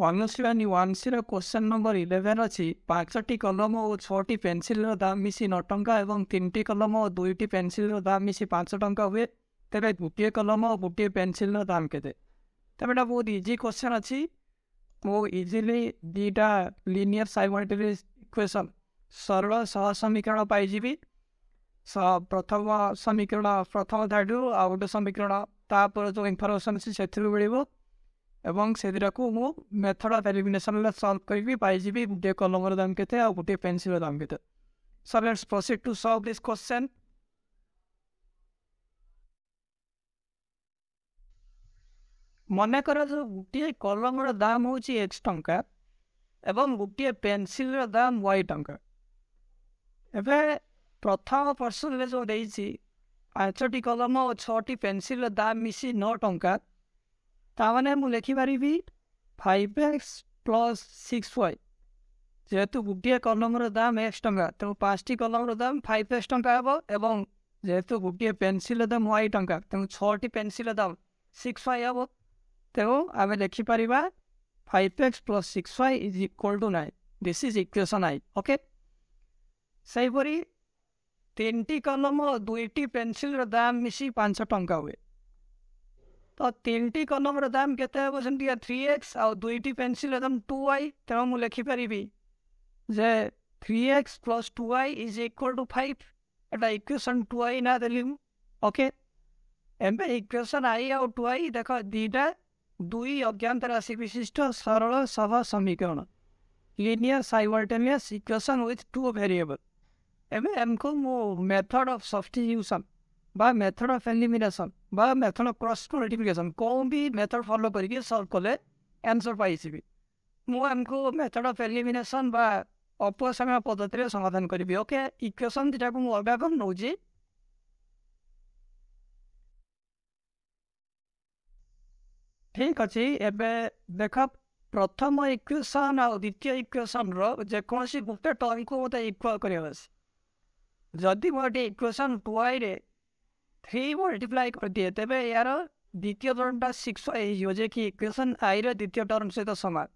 One one ସିର question number eleven ଅଛି ପାଞ୍ଚଟି କଲମ ଓ ଛଅଟି ପେନ୍ସିଲ୍ର ଦାମ୍ ମିଶି ନଅ ଟଙ୍କା ଏବଂ ତିନିଟି କଲମ ଓ ଦୁଇଟି ପେନ୍ସିଲ୍ର ଦାମ୍ ମିଶି ପାଞ୍ଚ ଟଙ୍କା ହୁଏ ତେବେ ଗୋଟିଏ କଲମ ଓ ଗୋଟିଏ ପେନ୍ସିଲ୍ର ଦାମ୍ କେତେ ତେବେ ଏଇଟା ବହୁତ ଇଜି କ୍ୱେଶ୍ଚନ୍ ଅଛି ମୁଁ ଇଜିଲି ଦୁଇଟା ଲିନିୟର୍ ସାଇମଟ୍ରି ଇକ୍ୱେସନ୍ ସରଳ ସହ ସମୀକରଣ ପାଇଯିବି ପ୍ରଥମ ସମୀକରଣ ପ୍ରଥମ ଧାଡ଼ିରୁ ଆଉ ଗୋଟେ ସମୀକରଣ ତା'ପରେ ଯେଉଁ ଇନଫର୍ମେସନ୍ ଅଛି ସେଥିରୁ ମିଳିବ এবং সেদিরাকু ମୁଁ ମେଥଡ଼ ଅଫ୍ ଏଲିମିନେସନ୍ରେ ସଲ୍ଭ କରିବି ପାଇଯିବି ଗୋଟିଏ କଲମର ଦାମ କେତେ ଆଉ ଗୋଟିଏ ପେନ୍ସିଲ୍ର ଦାମ କେତେ So let's proceed to solve this question. ମନେ କର ଯେଉଁ ଗୋଟିଏ କଲମର ଦାମ ହେଉଛି ଏକ୍ସ ଟଙ୍କା ଏବଂ ଗୋଟିଏ ପେନ୍ସିଲ୍ର ଦାମ ୱାଇ ଟଙ୍କା ଏବେ ପ୍ରଥମ ପର୍ସନରେ ଯେଉଁ ଦେଇଛି ପାଞ୍ଚଟି କଲମ ଓ ଛଅଟି ପେନ୍ସିଲ୍ର ଦାମ ମିଶି ନଅ ଟଙ୍କା ତାମାନେ ମୁଁ ଲେଖିପାରିବି five x plus six y ଯେହେତୁ ଗୋଟିଏ କଲମ୍ର ଦାମ୍ ଏକ୍ସ ଟଙ୍କା ତେଣୁ ପାଞ୍ଚଟି କଲମ୍ର ଦାମ୍ ଫାଇଭ୍ ଏକ୍ସ ଟଙ୍କା ହେବ ଏବଂ ଯେହେତୁ ଗୋଟିଏ ପେନ୍ସିଲ୍ର ଦାମ୍ ୱାଇ ଟଙ୍କା ତେଣୁ ଛଅଟି ପେନ୍ସିଲ୍ର ଦାମ୍ ସିକ୍ସ ୱାଇ ହେବ ତେଣୁ ଆମେ ଲେଖିପାରିବା five x plus six y is equal to nine this is equation I okay ସେହିପରି ତିନିଟି କଲମ ଦୁଇଟି ପେନ୍ସିଲ୍ର ଦାମ୍ ମିଶି ପାଞ୍ଚ ଟଙ୍କା ହୁଏ तो तीन टी कलम दाम के थ्री एक्स आईट पेनसिल दाम टू वाई तेनाली जे three x plus two y is equal to five eight equation two y ना दे तो ओके एम इक्वेसन आई आउ टू आई देख दीटा दुई अज्ञात राशि विशिष्ट सरल सह समीकरण linear simultaneous equation with two variable M एम को मो मेथड ऑफ सब्स्टिट्यूशन ବା ମେଥଡ଼ ଅଫ୍ ଏଲିମିନେସନ୍ ବା ମେଥଡ଼ ଅଫ୍ କ୍ରସ୍ ମଡ଼ିଫିକେସନ୍ କେଉଁ ବି ମେଥଡ଼ ଫଲୋ କରିକି ସଲ୍ଭ କଲେ ଆନ୍ସର୍ ପାଇଯିବି ମୁଁ ଆମକୁ ମେଥଡ଼ ଅଫ୍ ଏଲିମିନେସନ୍ ବା ଅପସମୟ ପଦ୍ଧତିରେ ସମାଧାନ କରିବି ଓକେ ଇକ୍ୱେସନ୍ ଦୁଇଟାକୁ ମୁଁ ଅଲଗା କ'ଣ ନେଉଛି ଠିକ୍ ଅଛି ଏବେ ଦେଖ ପ୍ରଥମ ଇକ୍ୱେସନ୍ ଆଉ ଦ୍ୱିତୀୟ ଇକ୍ୱେସନ୍ର ଯେକୌଣସି ଗୋଟେ ଟର୍ମକୁ ମୋତେ ଇକ୍ୱାଲ୍ କରିବାର ଅଛି ଯଦି ମୋର ଗୋଟେ ଇକ୍ୱେସନ୍ ଟୁଆଇରେ থ্ৰী মাল্টিপ্লাই কৰি দিয়ে তেবে ইয়াৰ দ্বিতীয় ধৰণটো ছিক্স আহিছিল যে কি ইকুৱেশ্যন আইৰে দ্বিতীয় ধৰণ সৈতে সমান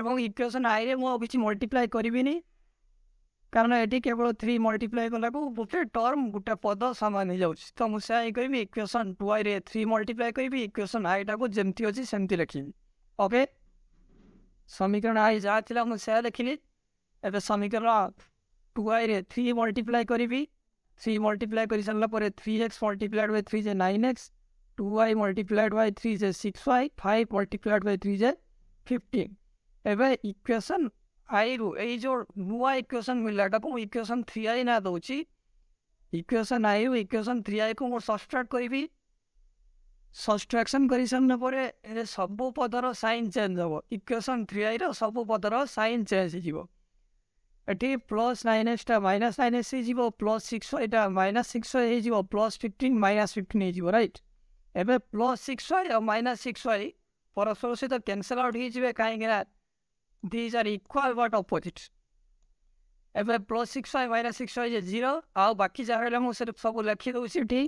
এবং ইকুৱেশ্যন আইৰে মই কিছু মাল্টিপ্লাই কৰিবিনি কাৰণ এটি কেৱল থ্ৰী মাল্টিপ্লাই কৰিলে গোটেই টৰ্ম গোটেই পদ সমান হৈ যাওঁ তো মই চাই কৰিবি ইকুৱেশ্যন টু আইৰে থ্ৰী মাল্টিপ্লাই কৰিবি ইকুৱেশ্যন আইটাকো যেমি অঁ সেমি লিখিবি অ'কে সমীকৰণ আই যা মই সেয়া লিখিলি এতিয়া সমীকৰণ টু আইৰে থ্ৰী মাল্টিপ্লাই কৰিবি थ्री कर सारापर थ्री एक्स सकला बै three J nine x two y multiplied multiplied three J six 6y five multiplied by three जे 15 एवं इक्वेशन आई रु ए जो नुआ इक्वेसन मिलला इक्वेसन थ्री आई ना दोची इक्वेसन आई रु थ्री आई को मोर सबट्रैक्ट करबी सबट्रैक्शन करी सामने परे ए सब पदर सैन चेज हे इक्वेसन थ्री आई सब पदर साइन चेंज हिजिबो ଏଠି ପ୍ଲସ୍ ନାଇନ୍ ଏକ୍ସଟା ମାଇନସ୍ ନାଇନ୍ ଏକ୍ସ ହେଇଯିବ ପ୍ଲସ୍ ସିକ୍ସ ଏଇଟା ମାଇନସ୍ ସିକ୍ସ ୱାଇ ହେଇଯିବ ପ୍ଲସ୍ ଫିଫ୍ଟିନ୍ ମାଇନସ୍ ଫିଫ୍ଟିନ୍ ହେଇଯିବ ରାଇଟ୍ ଏବେ ପ୍ଲସ୍ ସିକ୍ସ ୱାଇ ଆଉ ମାଇନସ୍ ସିକ୍ସ ୱାଇ ପରସ୍ପର ସହିତ କ୍ୟାନ୍ସଲ୍ ଆଉଟ୍ ହେଇଯିବେ କାହିଁକିନା these are equal but opposite ଏବେ plus six y minus six y ଯେ ଜିରୋ ଆଉ ବାକି ଯାହା ରହିଲା ମୁଁ ସେଠି ସବୁ ଲେଖିଦେଉଛି ଏଠି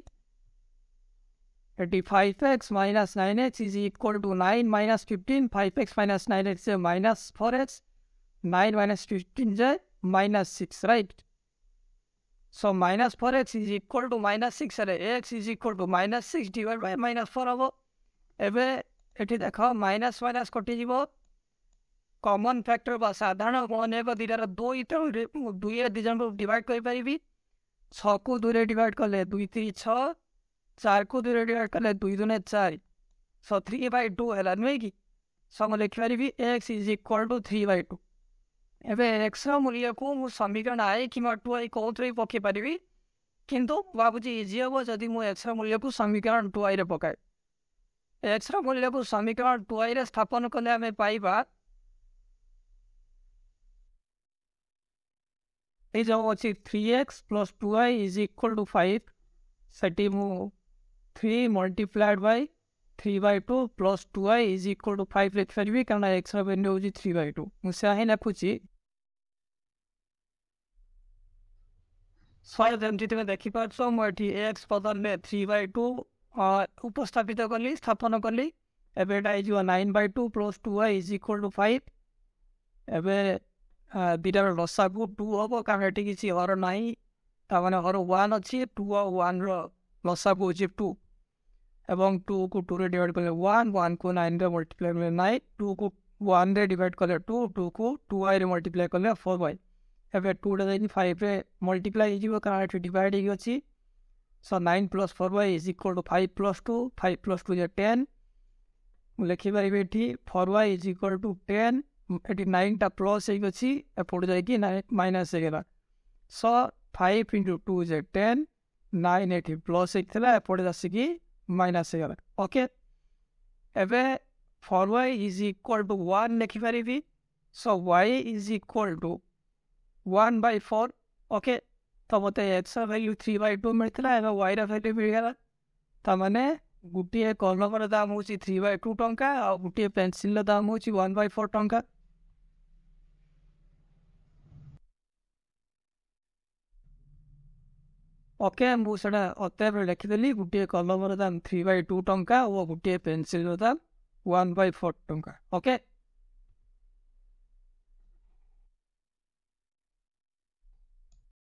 eighty five x minus nine x is equal to nine minus fifteen five x minus nine x minus four x nine minus fifteen जो minus six raw so minus four x is equal to minus six x is equal to minus D by minus four हे ए minus minus कटियो common factor साधारण मन एब दुईटा दुई तिमी दुई दुईजना डिभाड गरिपारि छु दुई डिभइड कले दुई तिन छु दुई डिभइड कले दुई दुई चार सो थ्री बाई टु होला नुकी so मिखिपारि x is equal to three by two ଏବେ ଏକ୍ସର ମୂଲ୍ୟକୁ ମୁଁ ସମୀକରଣ ଆଇ କିମ୍ବା ଟୁ ଆଇ କେଉଁଥିରେ ବି ପକାଇ କିନ୍ତୁ ଭାବୁଛି ଇଜି ହେବ ଯଦି ମୁଁ ଏକ୍ସର ମୂଲ୍ୟକୁ ସମୀକରଣ ଟୁ ଆଇରେ ପକାଏ ଏକ୍ସର ମୂଲ୍ୟକୁ ସମୀକରଣ ଟୁ ଆଇରେ ସ୍ଥାପନ କଲେ ଆମେ ପାଇବା ଏଇ ଯେଉଁ ଅଛି three x plus two y is equal to five ସେଠି ମୁଁ three multiplied by three by two plus two y is equal to five লিখিপারি কারণ এক্সর ভ্যালু হচ্ছে ଥ୍ରୀ বাই ଟୁ ମୁଁ ସେ হি লেখুছি 6000 টি দেখা পাইছো ওৱাৰ টি এক্স পদৰ মে 3/2 আৰু উপস্থিতিত কৰিলে স্থাপন কৰিলে এবেটা ইজ 9/2 প্ৰোজ 2y = 5 এবে বিটাৰ লসাগু 2 আৰু আৰু কাৰণতে কিছি আৰু নাই তাৰ মানে আৰু 1 আছে 2 আৰু 1 ৰ লসাগু হ'ল 2 আৰু 2 ক 2 ৰ ডিভাইড কৰিলে 1 1 ক 9 ৰ মাল্টিপ্লাই কৰিলে 9 2 ক 1 ৰ ডিভাইড কৰিলে 2 2 ক 2y ৰ মাল্টিপ্লাই কৰিলে 4y ଏବେ ଟୁ ଡିଭାଇଡ୍ ଫାଇଭ୍ରେ ମଲ୍ଟିପ୍ଲାଏ ହେଇଯିବ କାରଣ ଏଠି ଡିଭାଇଡ୍ ହେଇକି ଅଛି so nine plus four y is equal to five plus two five plus two ଇଏ ଟେନ୍ ମୁଁ ଲେଖିପାରିବି ଏଠି four y is equal to ten ଏଠି ନାଇନ୍ଟା ପ୍ଲସ୍ ହେଇକି ଅଛି ଏପଟୁ ଯାଇକି ମାଇନସ୍ ହେଇଗଲା so five into two is A ten nine ଏଠି ପ୍ଲସ୍ ହେଇଥିଲା ଏପଟେ ଆସିକି ମାଇନସ୍ ହେଇଗଲା ଓକେ ଏବେ four y is equal to one ଲେଖିପାରିବି so y is equal to one by four okay तो मत x value three by two मिलता है वाइर वैल्यू मिलगला मैंने गोटे कलम दाम हूँ थ्री बै टू टा आ गोटे पेनसिल दाम हूँ वन बै फोर टाँचा ओके मुझे अतएव लिखीदी गोटे कलम दाम थ्री बै टू टाँचा और गोटे पेनसिल दाम वन बै फोर टाँचा ओके